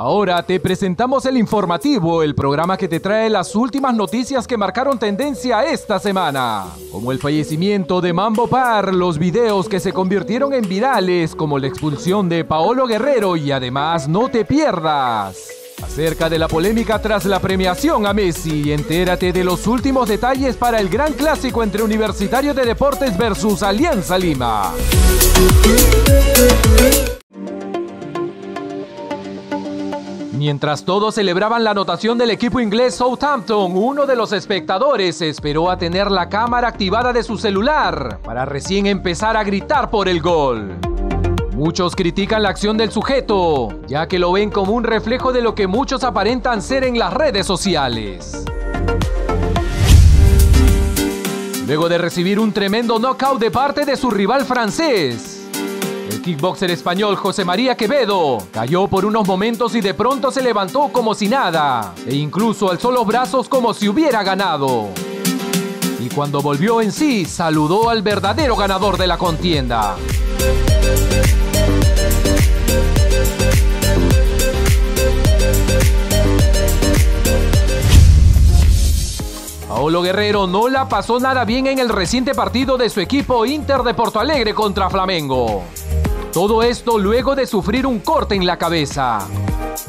Ahora te presentamos el informativo, el programa que te trae las últimas noticias que marcaron tendencia esta semana, como el fallecimiento de Mambo Par, los videos que se convirtieron en virales, como la expulsión de Paolo Guerrero y además no te pierdas. Acerca de la polémica tras la premiación a Messi, entérate de los últimos detalles para el gran clásico entre Universitario de Deportes versus Alianza Lima. Mientras todos celebraban la anotación del equipo inglés Southampton, uno de los espectadores esperó a tener la cámara activada de su celular para recién empezar a gritar por el gol. Muchos critican la acción del sujeto, ya que lo ven como un reflejo de lo que muchos aparentan ser en las redes sociales. Luego de recibir un tremendo knockout de parte de su rival francés, el kickboxer español José María Quevedo cayó por unos momentos y de pronto se levantó como si nada, e incluso alzó los brazos como si hubiera ganado. Y cuando volvió en sí, saludó al verdadero ganador de la contienda. Paolo Guerrero no la pasó nada bien en el reciente partido de su equipo Inter de Porto Alegre contra Flamengo. Todo esto luego de sufrir un corte en la cabeza,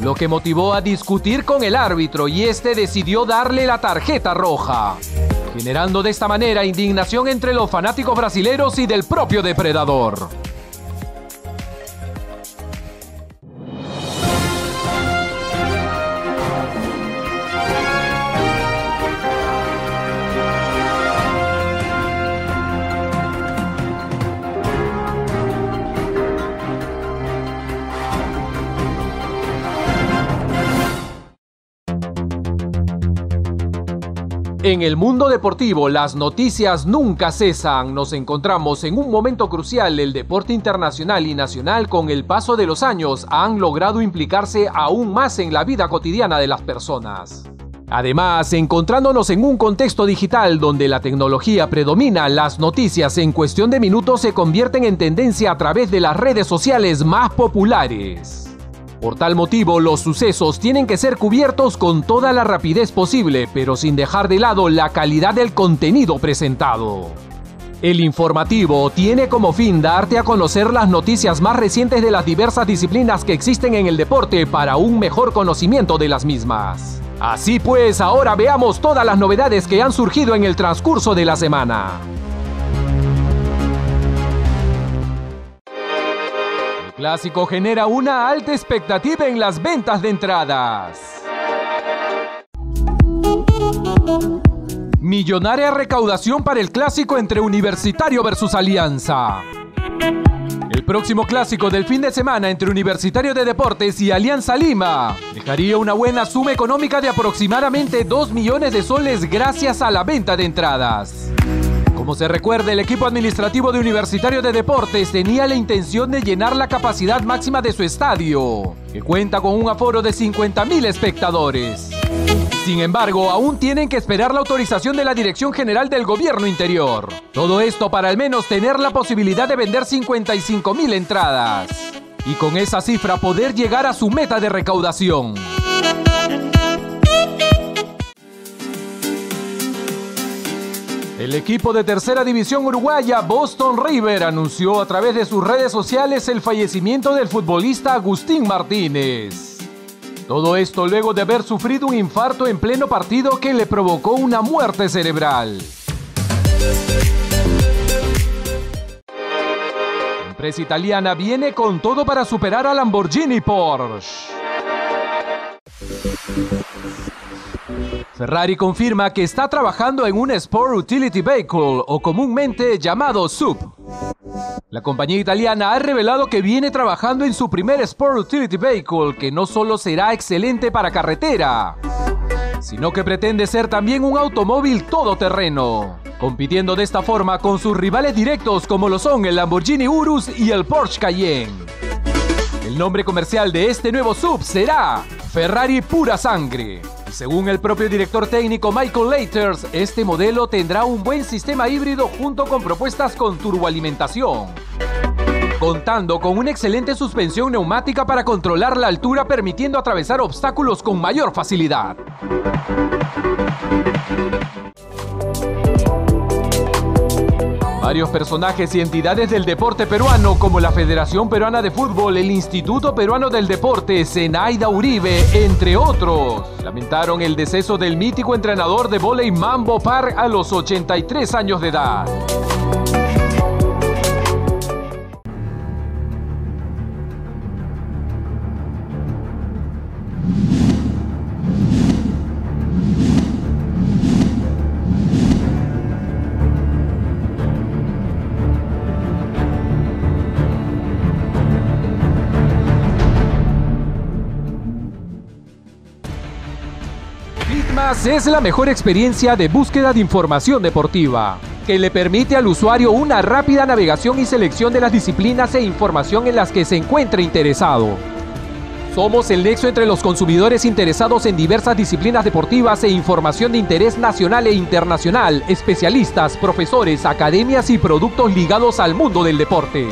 lo que motivó a discutir con el árbitro y este decidió darle la tarjeta roja, generando de esta manera indignación entre los fanáticos brasileños y del propio depredador. En el mundo deportivo las noticias nunca cesan. Nos encontramos en un momento crucial. El deporte internacional y nacional con el paso de los años han logrado implicarse aún más en la vida cotidiana de las personas. Además, encontrándonos en un contexto digital donde la tecnología predomina, las noticias en cuestión de minutos se convierten en tendencia a través de las redes sociales más populares. Por tal motivo, los sucesos tienen que ser cubiertos con toda la rapidez posible, pero sin dejar de lado la calidad del contenido presentado. El informativo tiene como fin darte a conocer las noticias más recientes de las diversas disciplinas que existen en el deporte para un mejor conocimiento de las mismas. Así pues, ahora veamos todas las novedades que han surgido en el transcurso de la semana. Clásico genera una alta expectativa en las ventas de entradas. Millonaria recaudación para el clásico entre Universitario versus Alianza. El próximo clásico del fin de semana entre Universitario de Deportes y Alianza Lima dejaría una buena suma económica de aproximadamente 2 millones de soles gracias a la venta de entradas. Como se recuerda, el equipo administrativo de Universitario de Deportes tenía la intención de llenar la capacidad máxima de su estadio, que cuenta con un aforo de 50.000 espectadores. Sin embargo, aún tienen que esperar la autorización de la Dirección General del Gobierno Interior. Todo esto para al menos tener la posibilidad de vender 55.000 entradas. Y con esa cifra poder llegar a su meta de recaudación. El equipo de tercera división uruguaya Boston River anunció a través de sus redes sociales el fallecimiento del futbolista Agustín Martínez. Todo esto luego de haber sufrido un infarto en pleno partido que le provocó una muerte cerebral. La empresa italiana viene con todo para superar a Lamborghini Porsche. Ferrari confirma que está trabajando en un Sport Utility Vehicle o comúnmente llamado SUV. La compañía italiana ha revelado que viene trabajando en su primer Sport Utility Vehicle que no solo será excelente para carretera, sino que pretende ser también un automóvil todoterreno, compitiendo de esta forma con sus rivales directos como lo son el Lamborghini Urus y el Porsche Cayenne. El nombre comercial de este nuevo SUV será Ferrari Pura Sangre. Según el propio director técnico Michael Laters, este modelo tendrá un buen sistema híbrido junto con propuestas con turboalimentación. contando con una excelente suspensión neumática para controlar la altura permitiendo atravesar obstáculos con mayor facilidad. Varios personajes y entidades del deporte peruano, como la Federación Peruana de Fútbol, el Instituto Peruano del Deporte, Zenaida Uribe, entre otros, lamentaron el deceso del mítico entrenador de volei Mambo Par a los 83 años de edad. Es la mejor experiencia de búsqueda de información deportiva, que le permite al usuario una rápida navegación y selección de las disciplinas e información en las que se encuentre interesado. Somos el nexo entre los consumidores interesados en diversas disciplinas deportivas e información de interés nacional e internacional, especialistas, profesores, academias y productos ligados al mundo del deporte.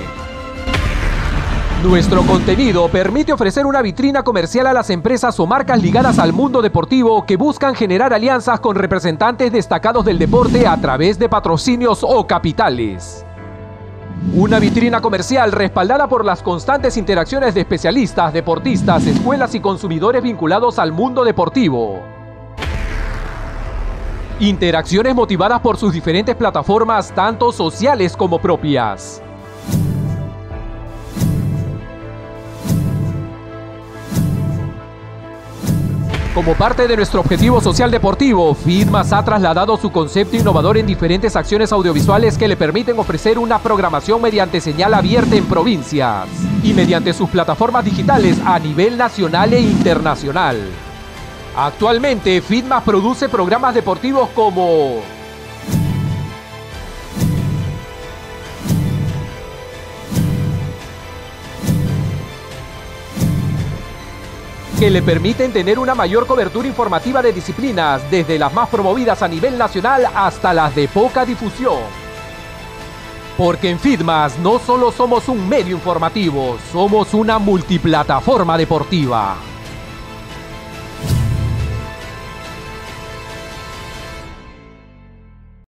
Nuestro contenido permite ofrecer una vitrina comercial a las empresas o marcas ligadas al mundo deportivo que buscan generar alianzas con representantes destacados del deporte a través de patrocinios o capitales. Una vitrina comercial respaldada por las constantes interacciones de especialistas, deportistas, escuelas y consumidores vinculados al mundo deportivo. Interacciones motivadas por sus diferentes plataformas, tanto sociales como propias. Como parte de nuestro objetivo social deportivo, FITMAS ha trasladado su concepto innovador en diferentes acciones audiovisuales que le permiten ofrecer una programación mediante señal abierta en provincias y mediante sus plataformas digitales a nivel nacional e internacional. Actualmente, FITMAS produce programas deportivos como que le permiten tener una mayor cobertura informativa de disciplinas, desde las más promovidas a nivel nacional hasta las de poca difusión. Porque en Fitmas no solo somos un medio informativo, somos una multiplataforma deportiva.